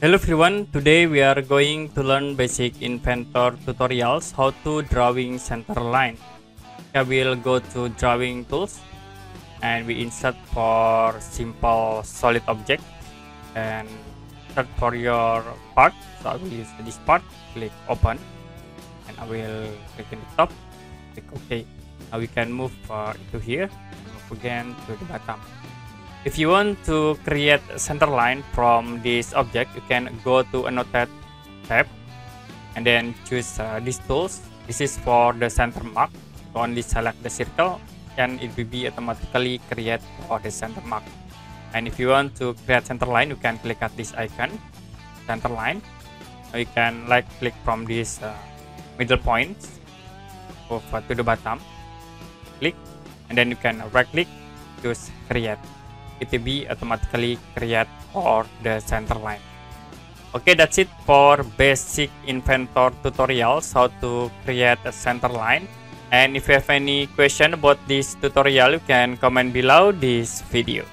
Hello everyone, today we are going to learn basic Inventor tutorials how to drawing center line. I will go to drawing tools and we insert for simple solid object and search for your part. So I will use this part, click open and I will click in the top, click OK. Now we can move uh, to here, move again to the bottom. If you want to create a center line from this object, you can go to annotate tab and then choose uh, these tools. This is for the center mark. only select the circle and it will be automatically create for the center mark. And if you want to create center line, you can click at this icon, center line. You can like click from this uh, middle point over to the bottom, click, and then you can right click, choose create be automatically create for the center line. Okay that's it for basic inventor tutorials how to create a center line. And if you have any question about this tutorial you can comment below this video